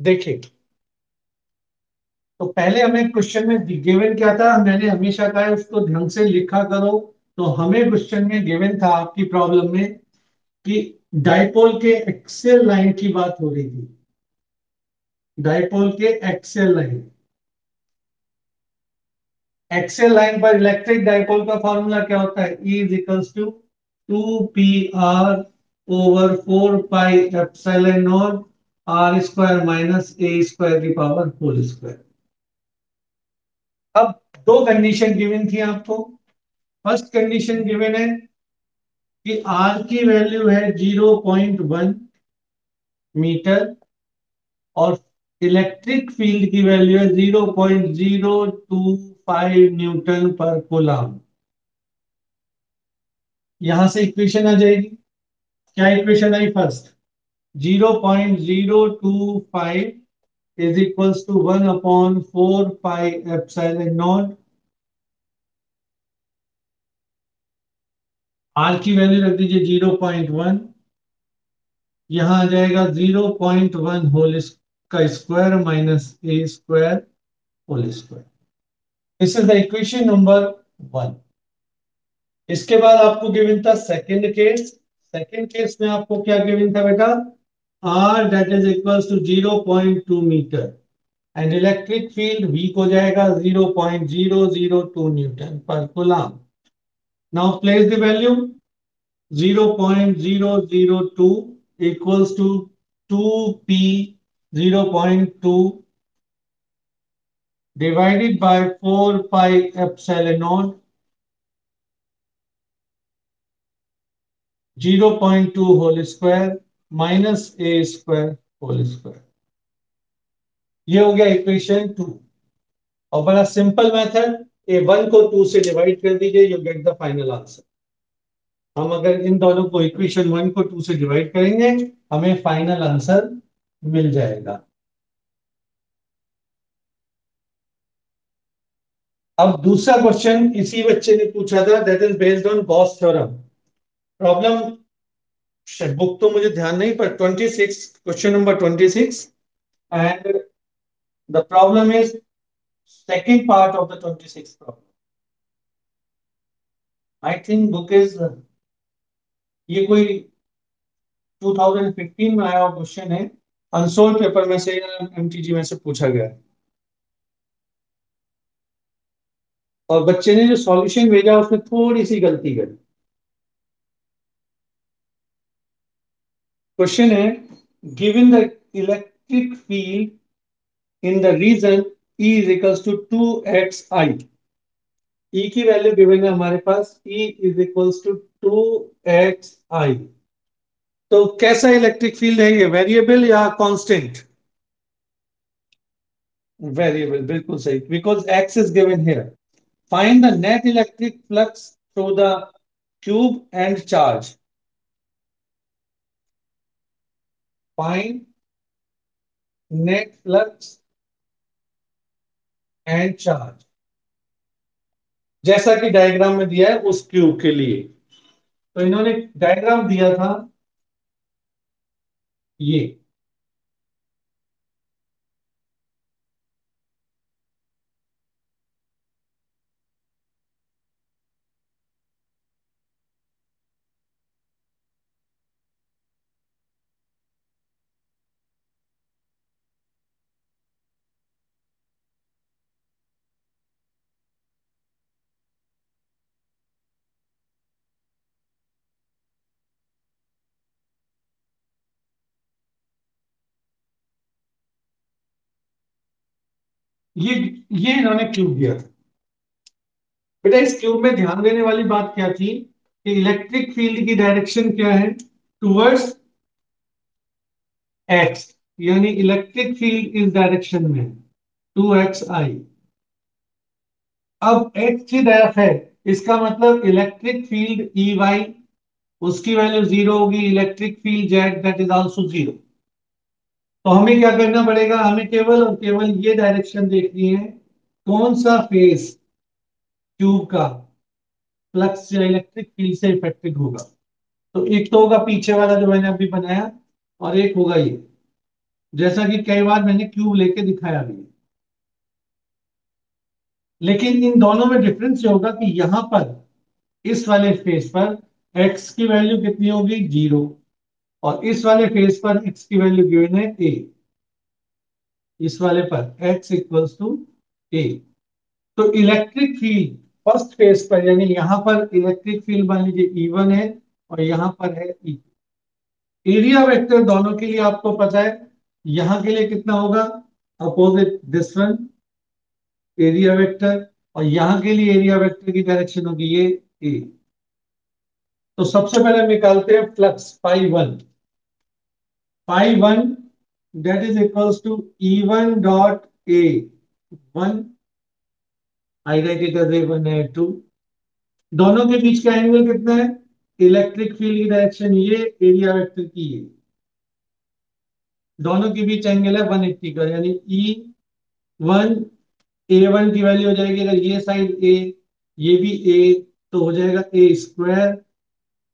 देखिए तो पहले हमें क्वेश्चन में गिवन क्या था? मैंने हमेशा कहा उसको ढंग से लिखा करो। तो हमें क्वेश्चन में गिवन था आपकी प्रॉब्लम में कि डाइपोल के एक्सेल लाइन की बात हो रही थी। डाइपोल के एक्सेल लाइन एक्सेल लाइन पर इलेक्ट्रिक डाइपोल का फॉर्मूला क्या होता है? E is equals to two P R over four pi epsilon naught R square minus A square की पावर होल स्क्वायर अब दो कंडीशन गिवन थी आपको। फ़र्स्ट कंडीशन गिवन है कि आर की वैल्यू है ज़ीरो पॉइंट वन मीटर और इलेक्ट्रिक फ़ील्ड की वैल्यू है zero point zero two five newton पर कुलाम यहाँ से इक्वेशन आ जाएगी। क्या equation I first zero point zero two five is equals to 1 upon 4 pi epsilon naught. R की वैल्यू रख दीजिए 0.1 यहाँ आ जाएगा 0.1 होल का square minus A square whole square this is the equation number one इसके बाद आपको गिवन था सेकंड केस सेकंड केस में आपको क्या गिवन था बेटा? R that is equals to zero point two metre and electric field week हो जाएगा zero point zero zero two newton पर coulomb now place the value zero point zero zero two equals to two P zero point two divided by four pi epsilon 0.2 whole square minus A square whole square. ये हो गया equation two. और बड़ा simple method, A one को two से divide कर दीजिए you get the final answer हम अगर इन दोनों को इक्वेशन वन को टू से डिवाइड करेंगे, हमें फाइनल आंसर मिल जाएगा। अब दूसरा क्वेश्चन इसी बच्चे ने पूछा था that is based on Gauss theorem problem book तो मुझे ध्यान नहीं, पर 26 question number 26 and the problem is second part of the 26 problem I think book is ये कोई 2015 में आया हुआ क्वेश्चन है। अनसोल्ड पेपर में से या एमटीजी में से पूछा गया और बच्चे ने जो सॉल्यूशन भेजा उसमें थोड़ी सी गलती करी। क्वेश्चन है given the electric field in the region E is equals to two X I E की वैल्यू गिवन है हमारे पास E is equals to two X I तो कैसा इलेक्ट्रिक फ़ील्ड है ये? वेरिएबल या कांस्टेंट वेरिएबल बिल्कुल सही। Because X is given here find the net electric flux through the cube and charge find net flux and charge जैसा कि diagram में दिया है उस क्यूब के लिए। तो इन्होंने डायग्राम दिया था ये। ये ये इन्होंने क्यूब दिया था। बेटा, इस क्यूब में ध्यान देने वाली बात क्या थी कि इलेक्ट्रिक फ़ील्ड की डायरेक्शन क्या है? टूवर्ड्स एक्स यानी इलेक्ट्रिक फ़ील्ड इस डायरेक्शन में टू एक्स आई अब एक्स की तरफ़ है, इसका मतलब इलेक्ट्रिक फ़ील्ड ई वाई उसकी वैल्यू ज़ीरो होगी, electric field Z that is also zero तो हमें क्या करना पड़ेगा? हमें केवल और केवल ये डायरेक्शन देखनी है, कौन सा फेस ट्यूब का फ्लक्स या इलेक्ट्रिक फ़ील्ड से इफेक्टेड होगा? तो एक तो होगा पीछे वाला जो मैंने अभी बनाया और एक होगा ये। जैसा कि कई बार मैंने क्यूब लेके दिखाया भी लेकिन इन दोनों में डिफरेंस ये होगा कि यहाँ पर, इस वाले फेस पर एक्स की वैल्यू कितनी होगी? ज़ीरो और इस वाले फेस पर x की वैल्यू गिवन है a. इस वाले पर x इक्वल्स टू a. तो इलेक्ट्रिक फ़ील्ड फ़र्स्ट फेस पर, यानी यहाँ पर इलेक्ट्रिक फ़ील्ड मान लीजिए E1 है और यहाँ पर है E एरिया वेक्टर दोनों के लिए आपको पता है, यहाँ के लिए कितना होगा? अपोजिट वन एरिया वेक्टर और यहाँ के लिए एरिया वेक्टर की डायरेक्शन होगी ये ए तो सबसे पहले निकालते हैं flux phi one is equals to E one dot A one I write it as A one है टू दोनों के बीच का एंगल कितना है? इलेक्ट्रिक फ़ील्ड की डायरेक्शन ये एरिया वेक्टर की ये. दोनों के बीच एंगल है 180 का, यानी ई वन ए वन की वैल्यू हो जाएगी। अगर ये साइड ए ये भी ए तो हो जाएगा A square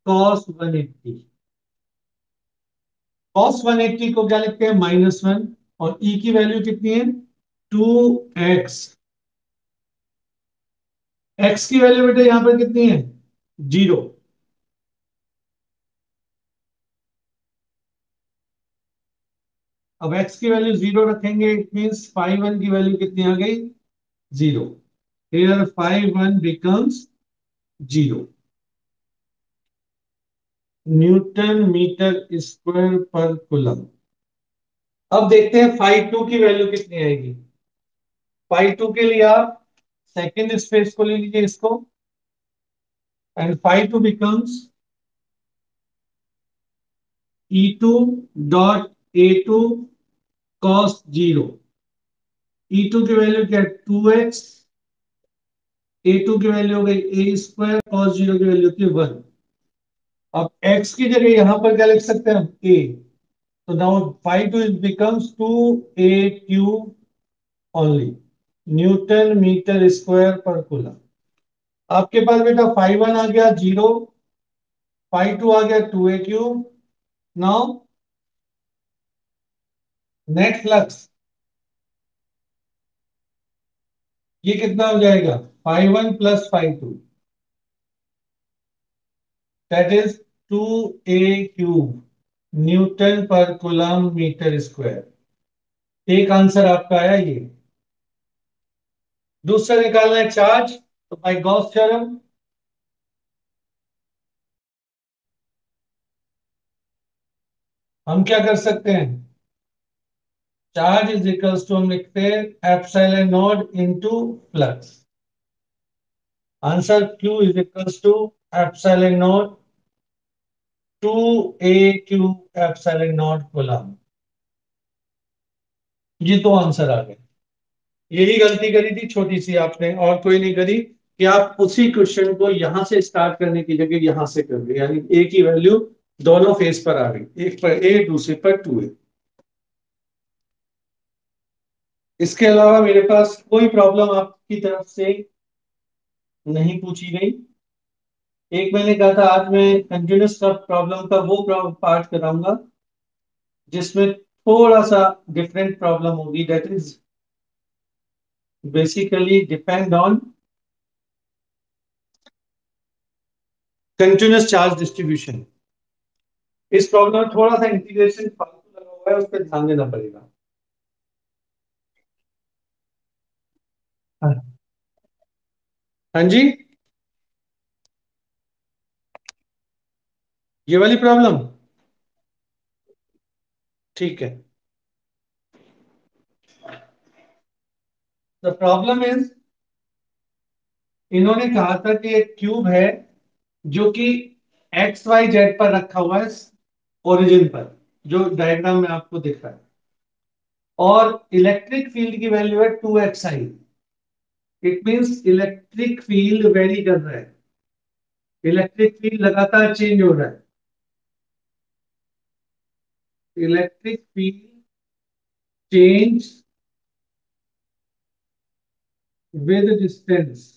cos one eighty cos one eighty को क्या लिखते हैं? Minus one. और ई e की वैल्यू कितनी है? टू एक्स एक्स की वैल्यू बेटे यहाँ पर कितनी है? ज़ीरो अब x की वैल्यू ज़ीरो रखेंगे इट मींस फाइव वन की वैल्यू कितनी आ गई? Zero phi one becomes zero newton metre square पर कुलम अब देखते हैं फाइव टू की वैल्यू कितनी आएगी। फाइव टू के लिए आप सेकेंड स्पेस को ले लीजिए इसको। And phi two becomes E two dot A two cos zero E two की वैल्यू क्या है? टू एक्स ए टू की वैल्यू हो गई ए स्क्वायर कॉस ज़ीरो की वैल्यू थी वन अब x की जगह यहाँ पर क्या लिख सकते हैं? A. तो now phi two is becomes two A cube only newton metre square पर कूलम आपके पास बेटा फाइव वन आ गया ज़ीरो फाइव टू आ गया two a cube now net flux ये कितना हो जाएगा? Five one plus five two that is two a cube newton per coulomb metre square. एक आंसर आपका आया ये। दूसरा निकालना है चार्ज तो बाई गॉस थ्योरम। हम क्या कर सकते हैं? चार्ज इज़ इक्वल्स टू, हम लिखते हैं, epsilon naught into flux. Answer q is equals to epsilon naught two a q epsilon naught coulomb ये दो आंसर आ गए यही गलती करी थी छोटी सी आपने, और कोई नहीं करी कि आप उसी क्वेश्चन को यहाँ से स्टार्ट करने की जगह यहाँ से कर रहे यानी ए की वैल्यू दोनों फेस पर आ गई। एक पर ए दूसरे पर टू ए। इसके अलावा मेरे पास कोई प्रॉब्लम आपकी तरफ़ से नहीं पूछी गई। एक मैंने कहा था, आज मैं कंटिन्यूस प्रॉब्लम का वो पार्ट कराऊँगा, जिसमें थोड़ा सा डिफरेंट प्रॉब्लम होगी that is basically depend on continuous charge distribution इस प्रॉब्लम में थोड़ा सा इंटीग्रेशन फालतू लगा हुआ है, उस पर ध्यान देना पड़ेगा। हाँ जी? ये वाली प्रॉब्लम ठीक है। द प्रॉब्लम इज़ इन्होंने कहा था कि एक क्यूब है जो कि एक्स वाई जेड पर रखा हुआ है ओरिजिन पर, जो डायग्राम में आपको दिख रहा है। और इलेक्ट्रिक फ़ील्ड की वैल्यू है two x i it means electric field vary कर रहा है। इलेक्ट्रिक फ़ील्ड लगातार चेंज हो रहा है। Electric field change with distance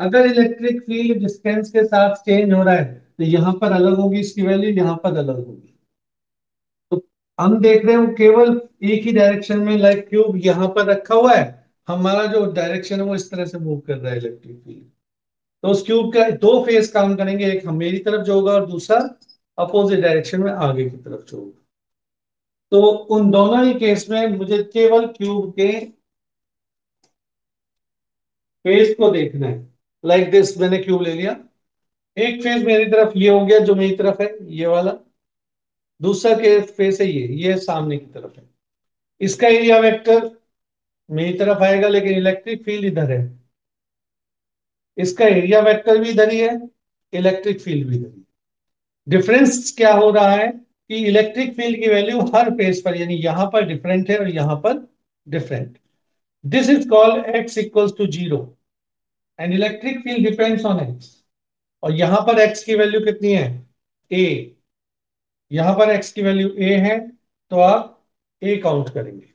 अगर इलेक्ट्रिक फ़ील्ड डिस्टेंस के साथ चेंज हो रहा है तो यहाँ पर अलग होगी इसकी वैल्यू यहाँ पर अलग होगी। तो हम देख रहे हो केवल एक ही डायरेक्शन में लाइक क्यूब यहाँ पर रखा हुआ है। हमारा जो डायरेक्शन है वो इस तरह से मूव कर रहा है इलेक्ट्रिक फ़ील्ड तो उस क्यूब का दो फेस काम करेंगे, एक मेरी तरफ़ जो होगा और दूसरा अपोजिट डायरेक्शन में आगे की तरफ़ जो होगा तो उन दोनों ही केस में मुझे केवल क्यूब के फेस को देखना है। लाइक दिस मैंने क्यूब ले लिया। एक फेस मेरी तरफ़ ये हो गया, जो मेरी तरफ़ है, ये वाला। दूसरा के फेस है ये ये सामने की तरफ़ है। इसका एरिया वेक्टर मेरी तरफ़ आएगा, लेकिन इलेक्ट्रिक फ़ील्ड इधर है। इसका एरिया वेक्टर भी इधर ही है इलेक्ट्रिक फ़ील्ड भी इधर ही। डिफरेंस क्या हो रहा है कि इलेक्ट्रिक फ़ील्ड की वैल्यू हर फेस पर, यानी यहाँ पर डिफरेंट है और यहाँ पर different this is called x equals to zero and electric field depends on x और यहाँ पर एक्स की वैल्यू कितनी है? ए यहाँ पर एक्स की वैल्यू ए है तो आप ए काउंट करेंगे.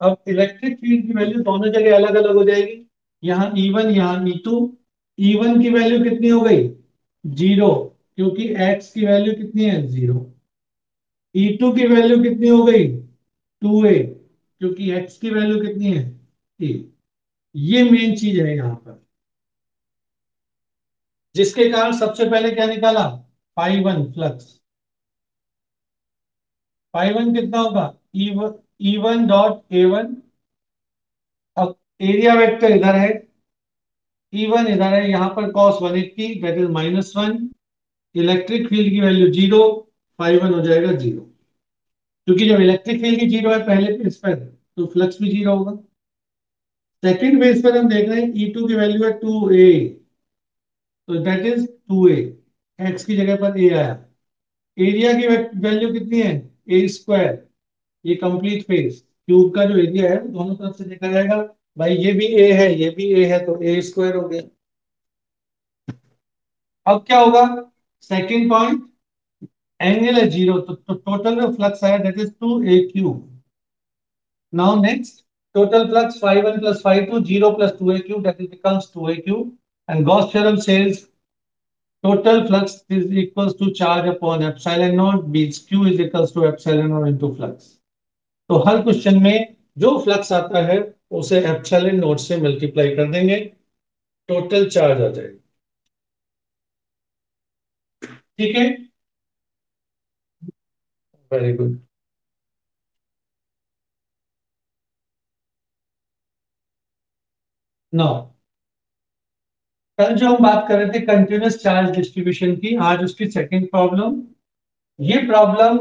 अब इलेक्ट्रिक फ़ील्ड की वैल्यू दोनों जगह अलग अलग हो जाएगी. यहाँ ई वन यहाँ ई टू ई वन की वैल्यू कितनी हो गई? ज़ीरो, क्योंकि एक्स की वैल्यू कितनी है? ज़ीरो। ई टू की वैल्यू कितनी हो गई? टू ए क्योंकि एक्स की वैल्यू कितनी है? ए ये मेन चीज़ है यहाँ पर। जिसके कारण सबसे पहले क्या निकाला? Phi one flux phi one कितना होगा? E one dot a one अब एरिया वेक्टर इधर है। ई वन इधर है, यहाँ पर cos one eighty that is minus one electric field की वैल्यू ज़ीरो फाइव वन हो जाएगा ज़ीरो क्योंकि जब इलेक्ट्रिक फ़ील्ड की ज़ीरो है, पहले पेज पर तो फ्लक्स भी ज़ीरो होगा. सेकेंड पेज पर हम देख रहे हैं ई टू की वैल्यू है टू ए तो that is two a x की जगह पर ए आया. एरिया की वैल्यू कितनी है? ए स्क्वायर ये कंप्लीट फेस क्यूब का जो एरिया है, दोनों तरफ़ से देखा जाएगा. भाई ये भी ए है ये भी ए है तो ए स्क्वायर हो गया। अब क्या होगा? सेकंड पॉइंट एंगल है ज़ीरो तो, तो टोटल फ्लक्स आया that is two a q now next total flux phi one plus phi two zero plus two a q that is becomes two a q and Gauss theorem sales total flux is equals to charge upon epsilon naught बीस q is equals to epsilon naught into flux तो हर question में जो flux आता है उसे epsilon note से multiply कर देंगे टोटल चार्ज आ जाएगा। ठीक है? वेरी गुड नौ कल जो हम बात कर रहे थे कंटिन्यूस चार्ज डिस्ट्रीब्यूशन की, आज उसकी सेकंड प्रॉब्लम ये प्रॉब्लम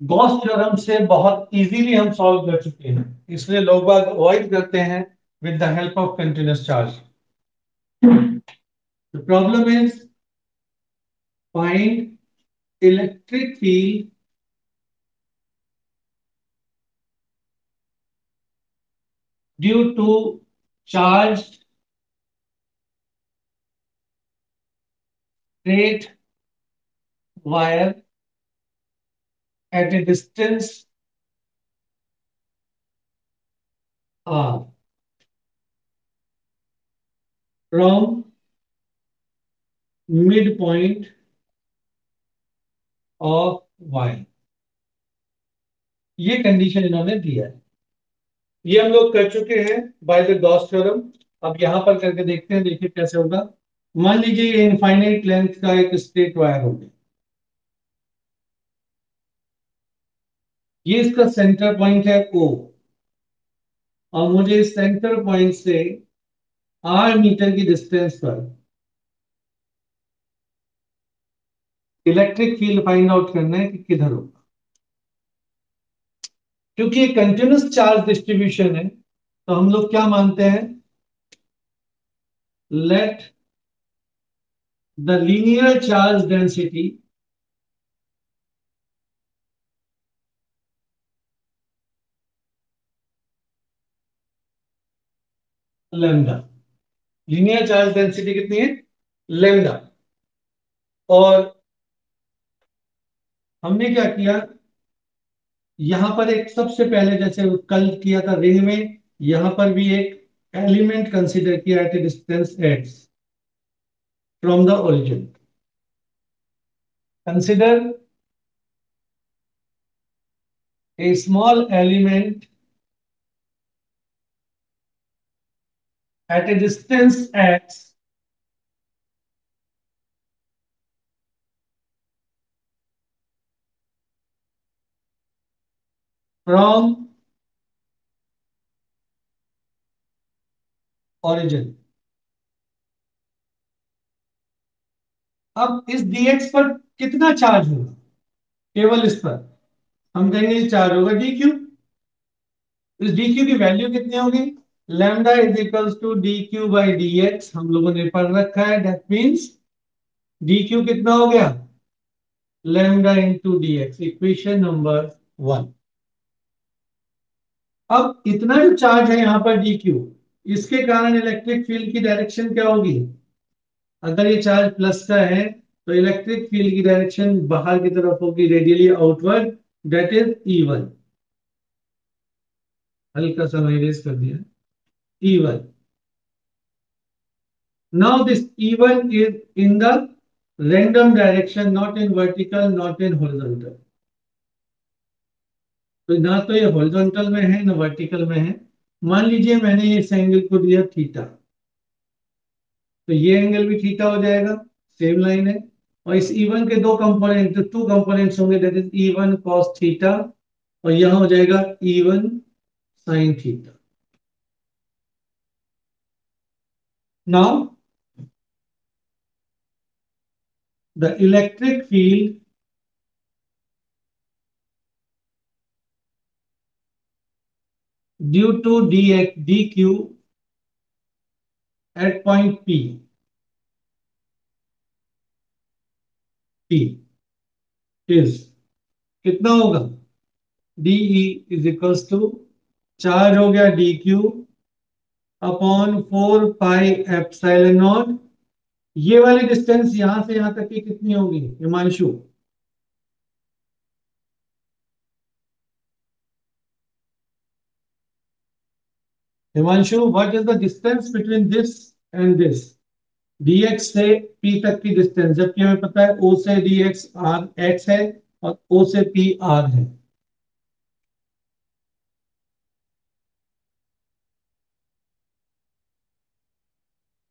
गॉस थ्योरम से बहुत इजीली हम सॉल्व कर चुके हैं। इसलिए लोग बाग अवॉइड करते हैं with the help of continuous charge the problem is find electric field due to charged straight wire at a distance r from midpoint of y. ये कंडीशन इन्होंने दिया है। ये हम लोग कर चुके हैं बाय द गॉस थ्योरम अब यहाँ पर करके देखते हैं, देखिए कैसे होगा। मान लीजिए इनफाइनाइट लेंथ का एक स्ट्रेट वायर हो गया। ये इसका सेंटर पॉइंट है ओ और मुझे इस सेंटर पॉइंट से आर मीटर की डिस्टेंस पर इलेक्ट्रिक फ़ील्ड फाइंड आउट करना है कि किधर होगा। क्योंकि ये कंटिन्यूस चार्ज डिस्ट्रीब्यूशन है तो हम लोग क्या मानते हैं? Let the linear charge density lambda linear charge density कितनी है? लेमडा और हमने क्या किया? यहाँ पर एक सबसे पहले जैसे कल किया था रिंग में, यहाँ पर भी एक एलिमेंट कंसीडर किया at a distance x from the origin consider a small element at a distance x from origin. अब इस dx पर कितना चार्ज होगा? केवल इस पर। हम कहेंगे चार्ज होगा क्यू इस क्यू की वैल्यू कितनी होगी? Lambda is equals to d q by d x. हम लोगों ने पढ़ रखा है दैट मीन्स डी क्यू कितना हो गया? Lambda into d x equation number one अब इतना जो चार्ज है यहाँ पर डी क्यू, इसके कारण इलेक्ट्रिक फ़ील्ड की डायरेक्शन क्या होगी? अगर ये चार्ज प्लस का है तो इलेक्ट्रिक फ़ील्ड की डायरेक्शन बाहर की तरफ़ होगी radially outward that is E one हल्का सा इरेज कर दिया। E1 now this E1 is in the random direction, not in vertical, not in horizontal. तो ना तो ये हॉरिजॉन्टल में है, ना वर्टिकल में है। मान लीजिए मैंने इस एंगल को दिया थीटा तो ये एंगल भी थीटा हो जाएगा सेम लाइन है। और इस E1 के दो कंपोनेंट टू कंपोनेंट्स होंगे that is E1 cos theta और यहाँ हो जाएगा E1 sine theta Now, the electric field due to dx dq at point P P is कितना होगा dE is equals to charge हो गया dq upon four pi epsilon naught ये वाली डिस्टेंस यहाँ से यहाँ तक की कितनी होगी? Himanshu. Himanshu what is the distance between this and this dx से p तक की डिस्टेंस जबकि हमें पता है o से dx r x है और o से p r है।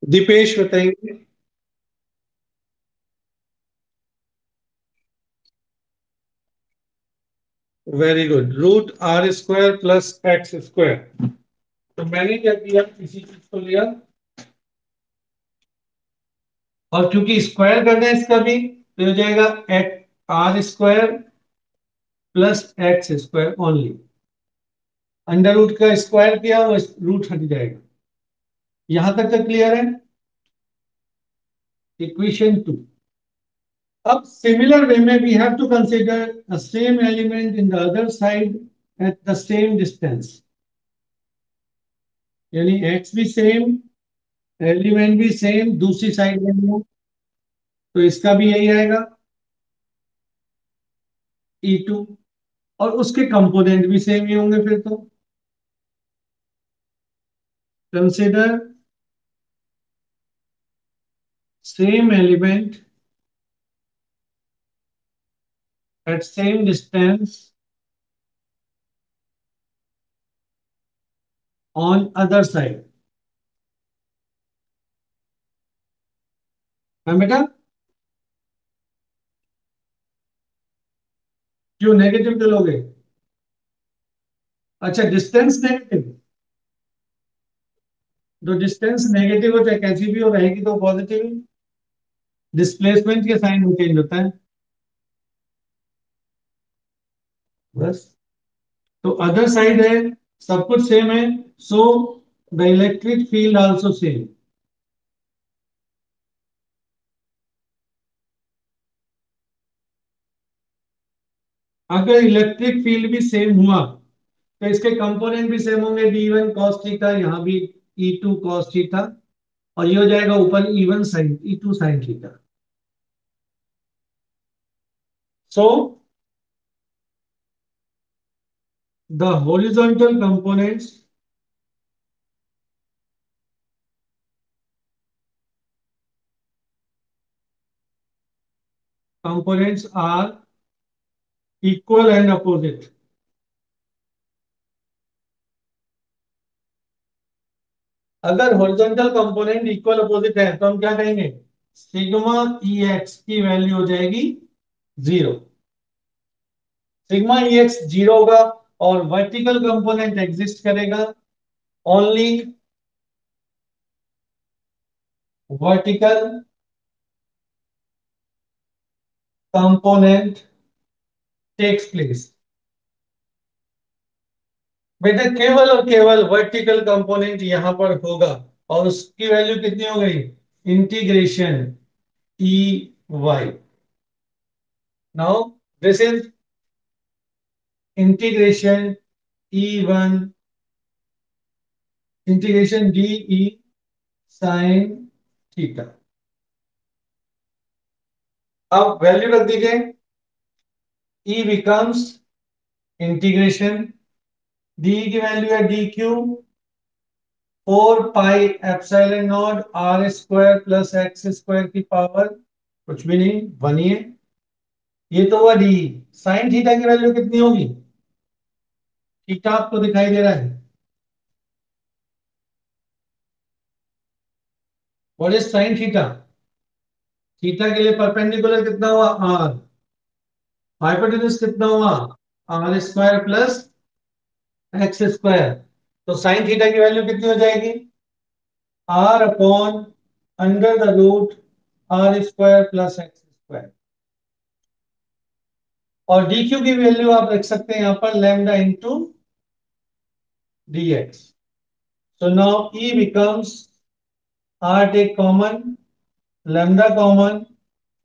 दीपेश बताएँगे very good root r square plus x square तो मैंने क्या किया? किसी चीज़ को लिया। और क्योंकि स्क्वायर करना है इसका भी तो हो जाएगा x r square plus x square only under root का स्क्वायर किया, वो रूट हट जाएगा। यहाँ तक तो क्लियर है? इक्वेशन टू अब सिमिलर वे में we have to consider the same element in the other side at the same distance यानी एक्स भी सेम एलिमेंट भी सेम दूसरी साइड में भी तो इसका भी यही आएगा। E2 और उसके कंपोनेंट भी सेम ही होंगे फिर तो। Consider same element at same distance on other side. है बेटा? क्यों नेगेटिव क्यों लोगे अच्छा डिस्टेंस नेगेटिव तो डिस्टेंस नेगेटिव हो, चाहे कैसी भी हो, रहेगी तो पॉजिटिव डिस्प्लेसमेंट के साइन में चेंज होता है। बस। तो अदर साइड है, सब कुछ सेम है so the electric field also same अगर इलेक्ट्रिक फ़ील्ड भी सेम हुआ तो इसके कंपोनेंट भी सेम होंगे डी वन कॉस थीटा यहाँ भी ई टू कॉस थीटा और ये हो जाएगा ऊपर E one sine E two sine theta So the horizontal components components are equal and opposite. अगर हॉरिजॉन्टल कंपोनेंट इक्वल अपोजिट है तो हम क्या कहेंगे सिग्मा ई एक्स की वैल्यू हो जाएगी ज़ीरो। सिग्मा एक्स ज़ीरो होगा और वर्टिकल कंपोनेंट एग्जिस्ट करेगा। Only vertical component takes place बेटा, केवल और केवल वर्टिकल कंपोनेंट यहाँ पर होगा और उसकी वैल्यू कितनी हो गई? Integration E y is integration E one integration d E sine theta अब वैल्यू रख दीजिए ई बिकम्स इंटीग्रेशन डी की वैल्यू है d q four pi epsilon naught r square plus x square की पावर कुछ भी नहीं बनिए ये तो हुआ डी साइन थीटा की वैल्यू कितनी होगी? थीटा आपको दिखाई दे रहा है। What is sine theta theta के लिए परपेंडिकुलर कितना हुआ? आर हाइपोटेन्यूज कितना हुआ? R square plus x square तो साइन थीटा की वैल्यू कितनी हो जाएगी? R upon under the root r square plus x और डी क्यू की वैल्यू आप रख सकते हैं यहाँ पर lambda into d x so now E becomes r take common lambda common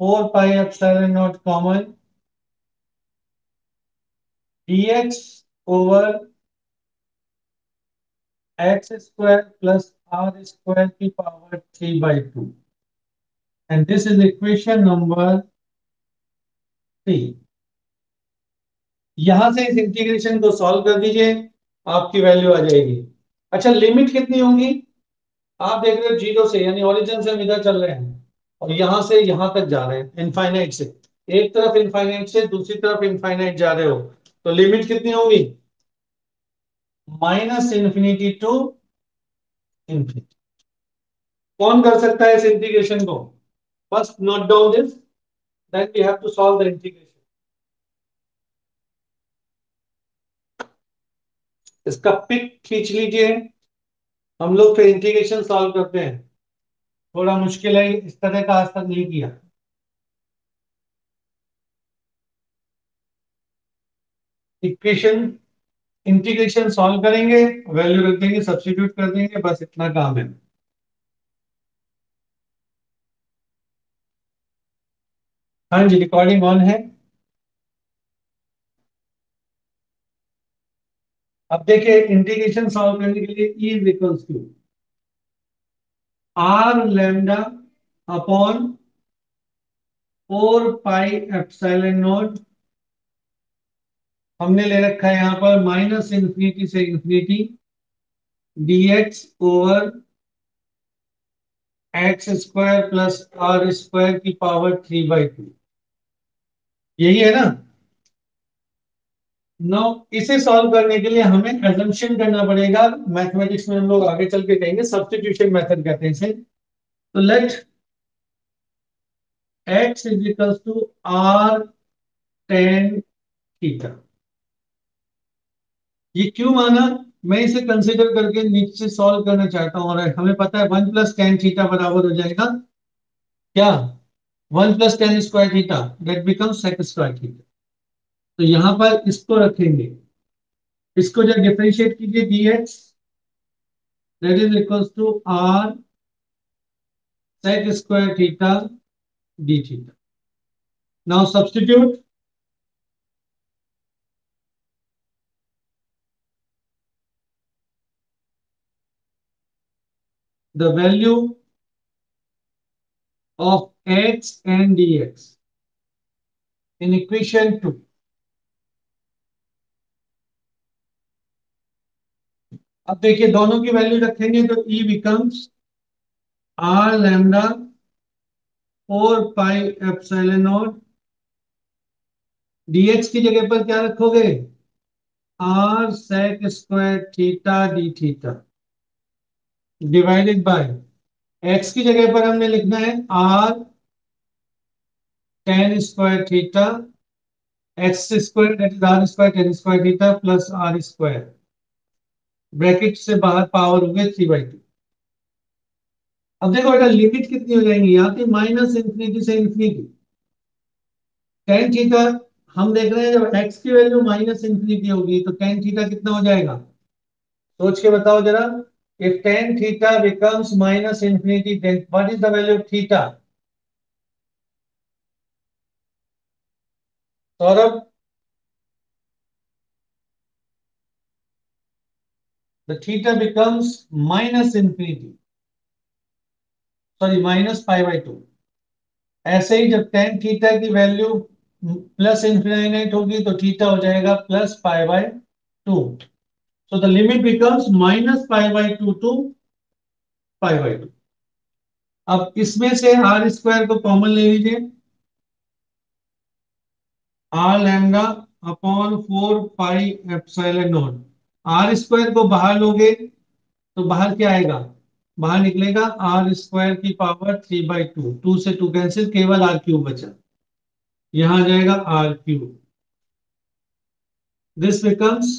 four pi epsilon naught common dx over x square plus r square की power three by two and this is equation number three यहाँ से इस integration को solve कर दीजिए, आपकी value आ जाएगी। अच्छा लिमिट कितनी होगी? आप देख रहे हो ज़ीरो से, यानी ओरिजिन से हम इधर चल रहे हैं, और यहाँ से यहाँ तक जा रहे हैं इनफाइनाइट से। एक तरफ़ इनफाइनाइट से, दूसरी तरफ़ इनफाइनाइट जा रहे हो। तो लिमिट कितनी होगी? माइनस इंफिनिटी टू इंफिनिटी कौन कर सकता है इस इंटीग्रेशन को? First note down this then we have to solve the integration इसका पिक खींच लीजिए। हम लोग फिर इंटीग्रेशन सॉल्व करते हैं। थोड़ा मुश्किल है, इस तरह का आज तक नहीं किया। इक्वेशन इंटीग्रेशन सॉल्व करेंगे वैल्यू रख देंगे सब्सटीट्यूट कर देंगे, बस इतना काम है। हाँ जी रिकॉर्डिंग ऑन है। अब देखिए इंटीग्रेशन सॉल्व करने के लिए E equals to r lambda upon four pi epsilon naught हमने ले रखा है यहाँ पर माइनस इंफिनिटी से infinity dx over x square plus r square की पावर थ्री बाई टू यही है ना? नो इसे सॉल्व करने के लिए हमें एजम्पशन करना पड़ेगा। मैथमेटिक्स में हम लोग आगे चल के कहेंगे सब्सटीट्यूशन मेथड कहते हैं इसे। तो let x is equal to r tan theta ये क्यों माना? मैं इसे कंसिडर करके नीचे सॉल्व करना चाहता हूँ, और हमें पता है वन प्लस टेन थीटा बराबर हो जाएगा। क्या? One plus tan square theta that becomes sec square theta तो यहाँ पर इसको रखेंगे। इसको जब डिफ्रेंशिएट कीजिए d x that is equal to r sec square theta d theta now substitute the value of x and dx in equation 2. अब देखिए, दोनों की वैल्यू रखेंगे तो E becomes r lambda four pi epsilon dx की जगह पर क्या रखोगे? R sec square theta d theta divided by x की जगह पर हमने लिखना है r tan square theta x square r square tan square theta plus r square bracket से बाहर पावर हो गए थ्री बाई टू अब देखो बेटा लिमिट कितनी हो जाएँगी? यहाँ पे माइनस इंफिनिटी से इंफिनिटी टेन थीटा हम देख रहे हैं जब x की वैल्यू माइनस इंफिनिटी होगी तो टेन थीटा कितना हो जाएगा? सोच के बताओ जरा if tan theta becomes minus infinity then what is the value of theta Saurabh? The theta becomes minus infinity. Sorry minus pi by two ऐसे ही जब टेन थीटा की वैल्यू प्लस इंफिनाइट होगी तो थीटा हो जाएगा plus pi by two so the limit becomes minus pi by two to pi by two अब इसमें से आर स्क्वायर को कॉमन ले लीजिए। R lambda upon four pi epsilon naught. R square को बाहर लोगे तो बाहर क्या आएगा? बाहर निकलेगा आर स्क्वायर की power three by two two से टू कैंसिल केवल आर क्यूब बचा। यहाँ आ जाएगा r cube this becomes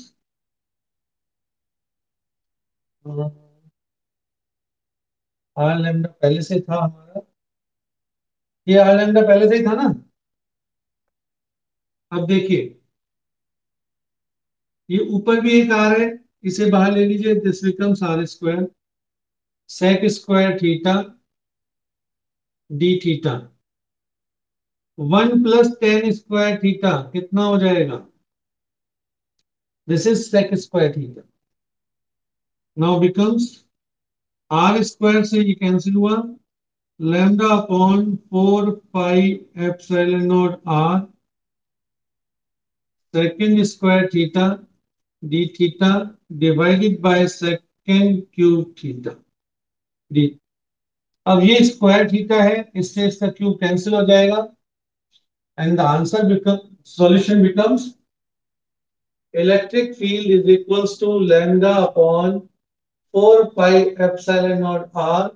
r lambda पहले से था हमारा। ये आर लेमडा पहले से ही था ना? अब देखिए ये ऊपर भी एक आर है, इसे बाहर ले लीजिए this becomes r square sec square theta d theta one plus tan square theta कितना हो जाएगा? This is sec square theta now becomes r square से ये कैंसिल हुआ। Lambda upon four five epsilon naught r sec square theta d theta divided by sec cube theta d अब ये square theta है, इससे इसका क्यूब कैंसिल हो जाएगा। And the answer become solution becomes electric field is equals to lambda upon 4 pi epsilon naught r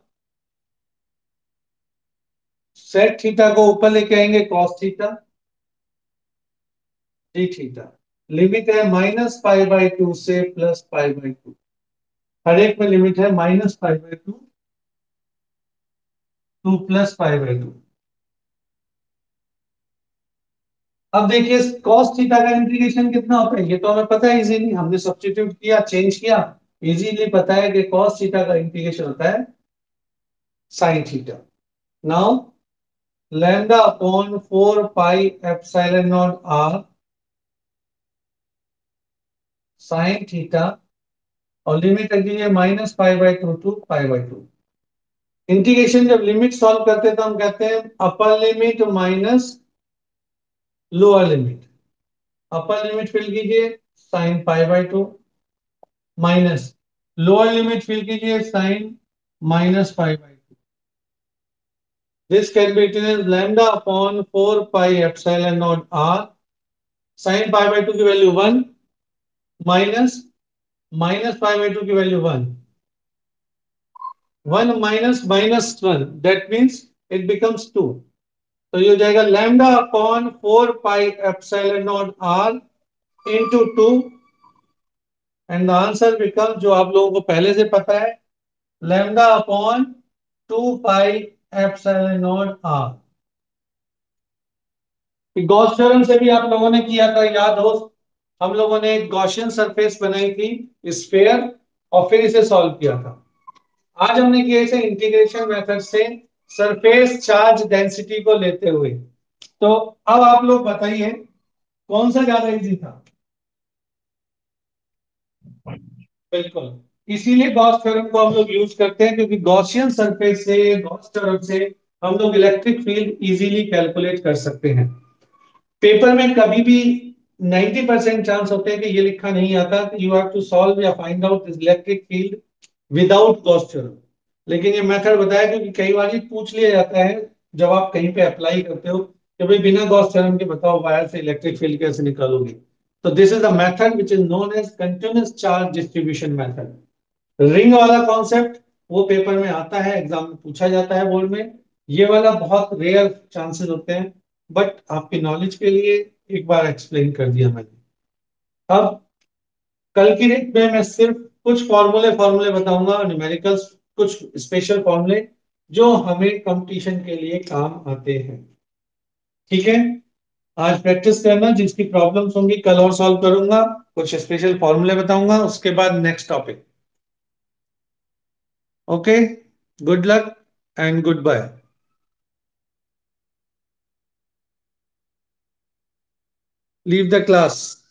set theta को ऊपर लेके आएँगे cos theta d theta limit है माइनस पाई बाई टू से प्लस पाई बाई टू हर एक में limit है minus pi by two two plus pi by two अब देखिए कॉस थीटा का इंटीग्रेशन कितना होता है? ये तो हमें पता है इजीली हमने सब्सटीट्यूट किया चेंज किया। इजीली पता है कि कॉस थीटा का इंटीग्रेशन होता है sine theta now lambda upon four pi epsilon naught r sine theta और लिमिट है minus five by two two five by two integration जब लिमिट सॉल्व करते हैं तो हम कहते हैं upper limit minus lower limit upper limit fill कीजिए sine five by two minus lower limit fill कीजिए sine minus five by two this can be written as lambda upon 4 pi epsilon naught r. Sin pi by 2 की value 1 minus minus five by two की value one one minus minus one that means it becomes two तो ये हो जाएगा lambda upon four pi epsilon naught r into two and the answer become जो आप लोगों को पहले से पता है lambda upon two pi epsilon naught r Gauss theorem से भी आप लोगों ने किया था, याद हो? हम लोगों ने एक गॉशियन सरफेस बनाई थी स्फेयर और फिर इसे सॉल्व किया था। आज हमने किया इसे इंटीग्रेशन मेथड से सरफेस चार्ज डेंसिटी को लेते हुए। तो अब आप लोग बताइए, कौन सा ज़्यादा इजी था? बिल्कुल। इसीलिए गॉस थ्योरम को हम लोग यूज़ करते हैं, क्योंकि गॉसियन सरफेस से गॉस थ्योरम से हम लोग इलेक्ट्रिक फ़ील्ड इजीली कैलकुलेट कर सकते हैं। पेपर में कभी भी 90 परसेंट चांस होते हैं कि ये लिखा नहीं आता। यू हैव टू सॉल्व या find out this electric field without Gauss लेकिन ये मेथड बताया क्योंकि कई बार ही पूछ लिया जाता है जब आप कहीं पे अप्लाई करते हो कि भाई बिना गॉस थ्योरम के बताओ वायर से इलेक्ट्रिक फ़ील्ड कैसे निकालोगे। तो this is a method which is known as continuous charge distribution method ring वाला कॉन्सेप्ट वो पेपर में आता है एग्ज़ाम में पूछा जाता है बोर्ड में। ये वाला बहुत रेयर चांसेस होते हैं बट आपकी नॉलेज के लिए एक बार एक्सप्लेन कर दिया मैंने। अब, कल की डेट में मैं सिर्फ़ कुछ फॉर्मूले फॉर्मूले बताऊँगा न्यूमेरिकल्स कुछ स्पेशल फॉर्मूले जो हमें कंपटीशन के लिए काम आते हैं। ठीक है? आज प्रैक्टिस करना, जिसकी प्रॉब्लम्स होंगी, कल और सॉल्व करूँगा, कुछ स्पेशल फॉर्मूले बताऊँगा, उसके बाद next topic okay good luck and good bye leave the class